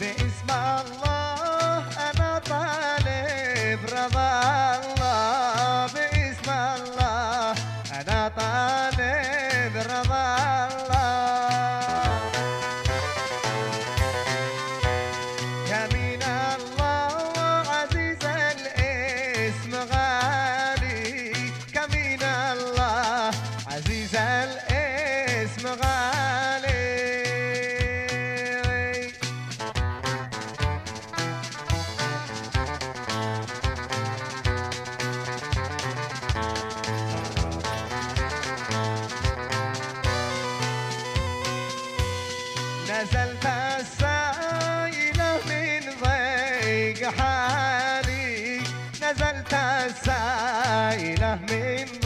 باسم الله أنا طالب رضا الله. باسم الله أنا طالب رضا نزلت السائلة من ضيق حالي. نزلت السائلة من ضيق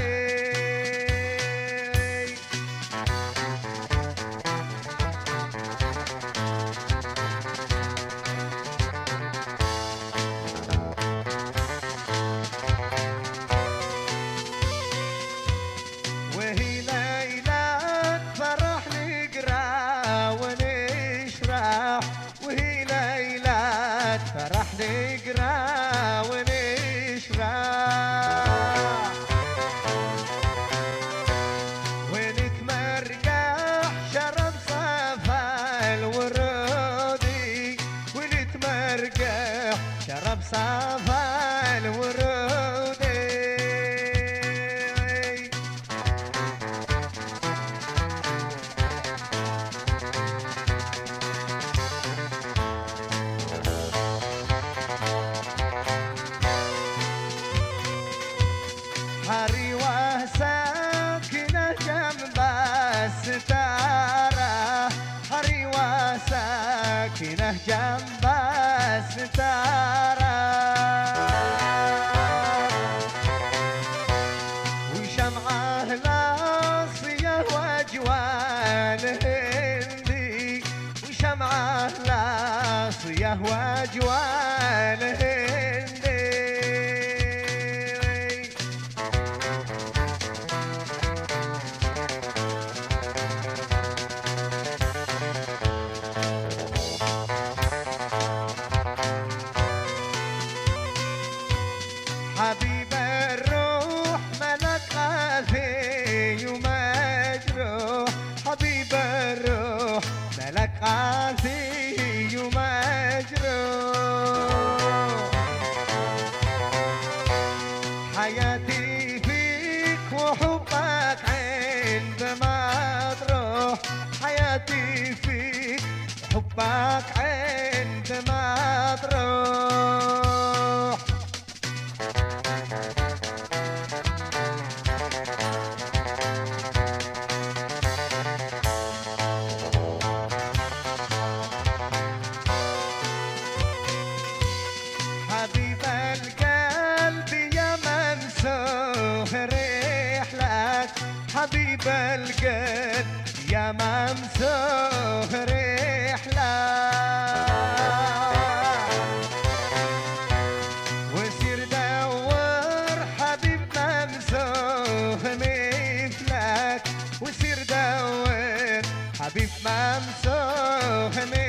negra. وشمعة لاصية وجوان هندي. وشمعة لاصية وجوان هندي. قاسي ومجروح حياتي فيك وحبك عندما تروح حياتي فيك وحبك عندما تروح القلب يا ممسوح رحلك وسير دور حبيب ممسوح مثلك. وسير دور حبيب ممسوح مثلك